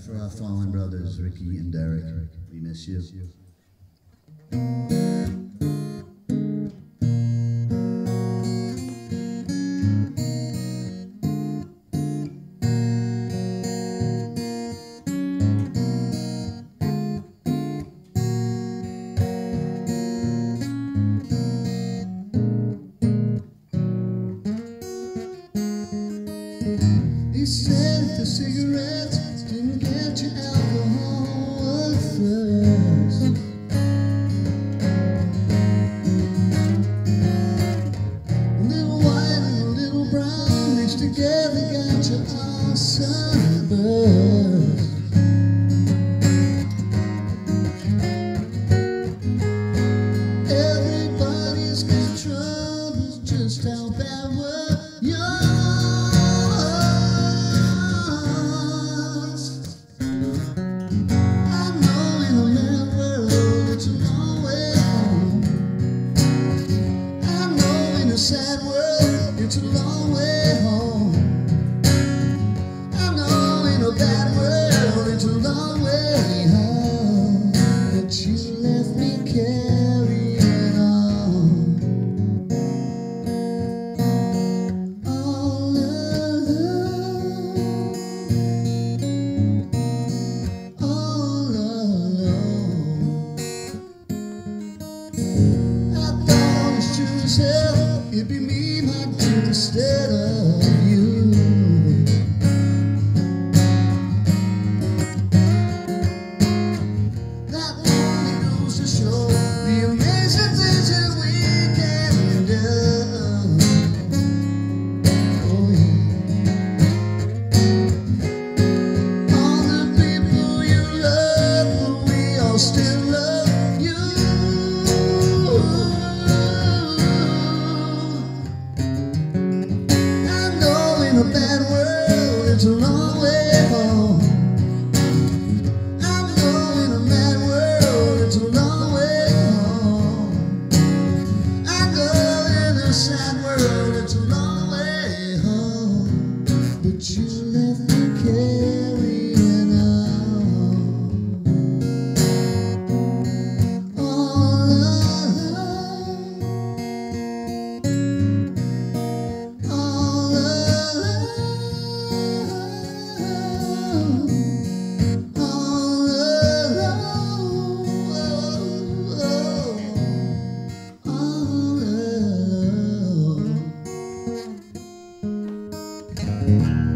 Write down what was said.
for our fallen brothers, Ricky and Derek. We miss you. sent the cigarettes, didn't get your alcohol. sad world, it's a long way home. I know in a bad world, it's a long way home. But you left me carrying on. All alone. All alone. I thought it was true you left me carrying on all alone, all alone, all alone, all alone.